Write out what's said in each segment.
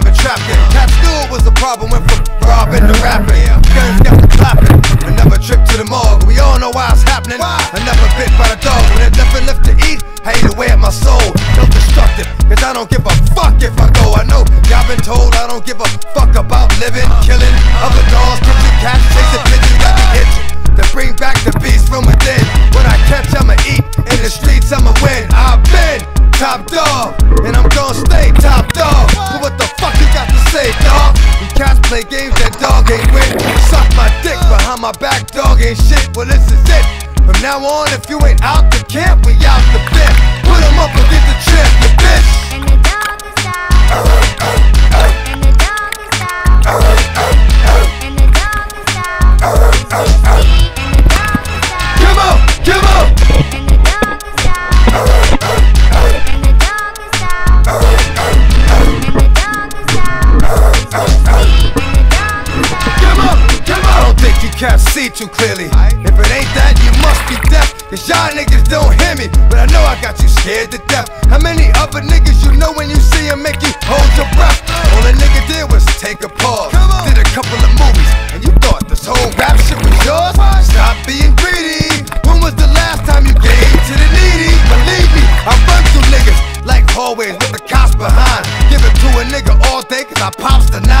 I've been trapped in. Cat it was a problem when from robbing the rapping. Guns got to clapping. Another trip to the morgue. We all know why it's happening. Another bit by the dog. When there's nothing left to eat, hate away at my soul. Don't cause I don't give a fuck if I go. I know y'all been told I don't give a fuck about living, killing other dogs, kitchen cats, chasing pigeons, got the itch. To bring back the beast from within. When I catch, I'ma eat. In the streets, I'ma win. I've been top dog, and I'm gonna stay top dog. But what play games that dog ain't win. Suck my dick behind my back, dog ain't shit. Well, this is it. From now on, if you ain't out the camp, we too clearly. If it ain't that, you must be deaf. Cause y'all niggas don't hear me. But I know I got you scared to death. How many other niggas you know when you see 'em make you hold your breath? All a nigga did was take a pause. Did a couple of movies. And you thought this whole rap shit was yours? Stop being greedy. When was the last time you gave to the needy? Believe me, I run through niggas like hallways with the cops behind. Give it to a nigga all day cause I pops the nine.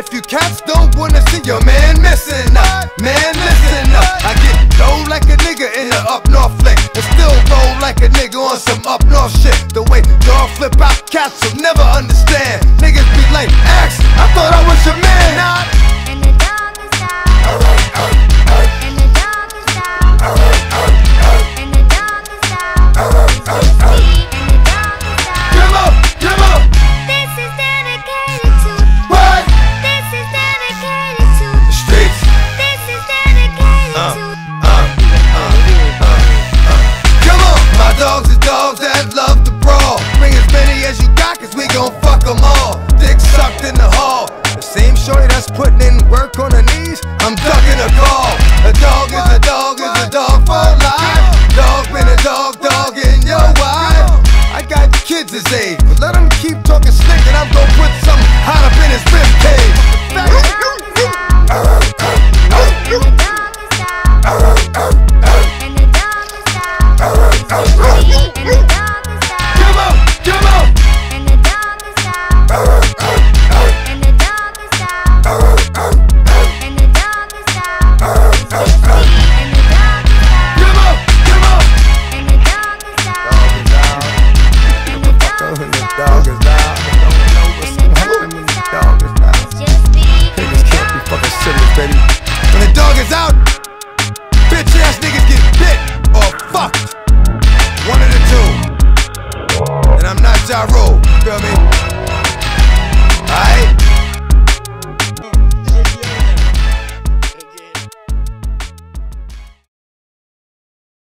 If you cats don't wanna see your man missing, uh, man, listen up. I get low like a nigga in the up north flick. And still roll like a nigga on some up north shit. The way y'all flip out cats will never understand. Niggas be like, X, I thought I was your man. Nah, I'm ducking a call. One of the two. And I'm not Ja Rule, feel me? Alright?